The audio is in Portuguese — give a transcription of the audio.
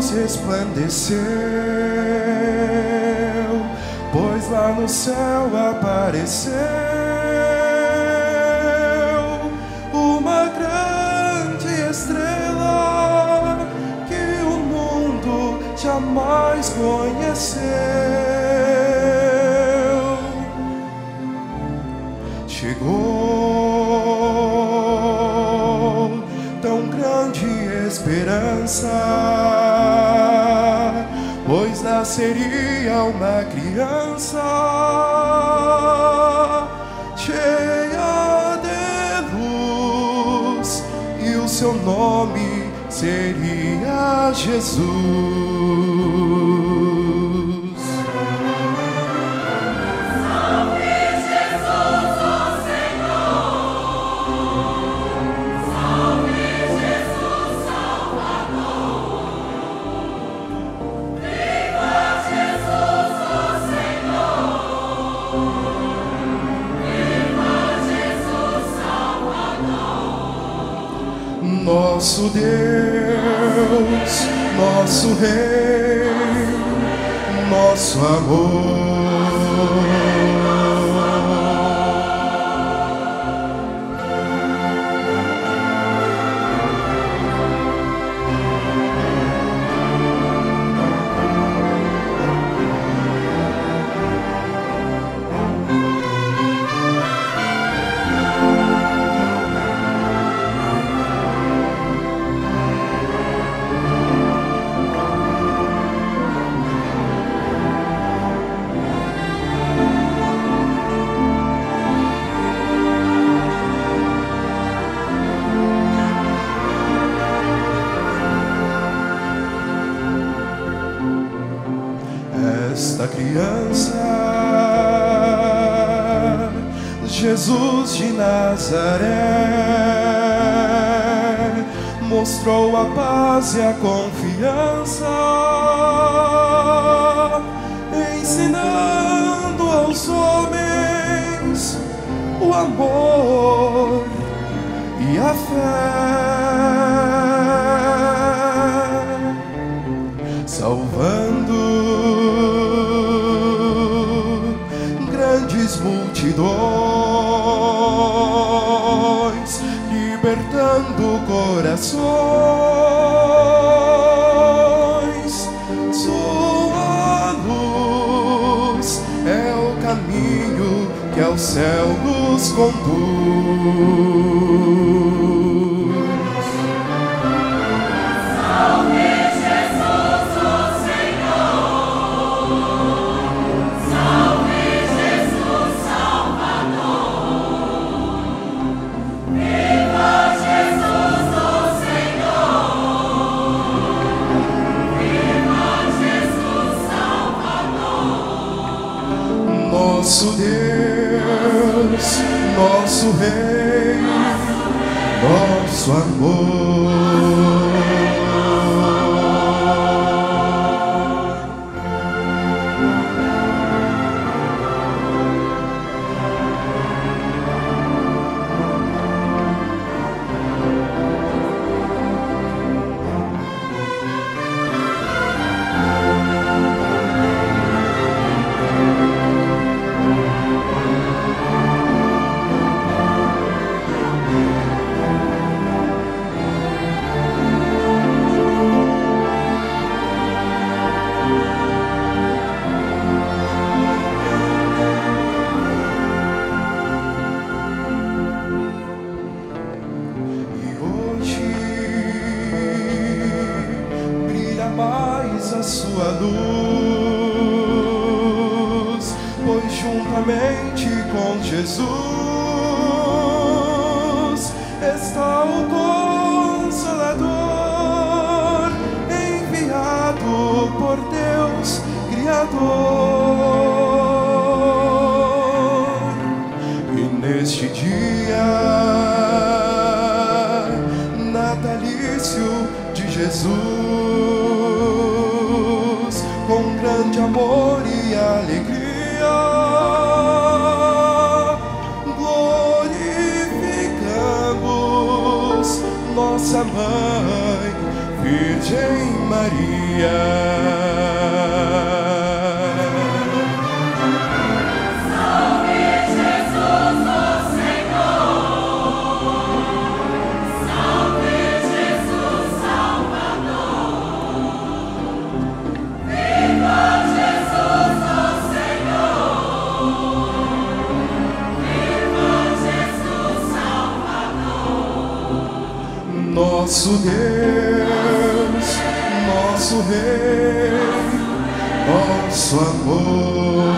luz resplandeceu, pois lá no céu apareceu uma grande estrela que o mundo jamais conheceu. Chegou tão grande esperança, nasceria uma criança cheia de luz, e o seu nome seria Jesus. Nosso Deus, nosso Rei, nosso amor. Jesus de Nazaré, mostrou a paz e a confiança, ensinando aos homens o amor e a fé. Salvando grandes multidões, corações. Sua luz é o caminho que ao céu nos conduz. Nosso Deus, nosso Rei, nosso amor. Juntamente com Jesus está o Consolador enviado por Deus Criador. E neste dia natalício de Jesus, com grande amor nossa mãe, Virgem Maria. Nosso Deus, nosso Rei, nosso amor.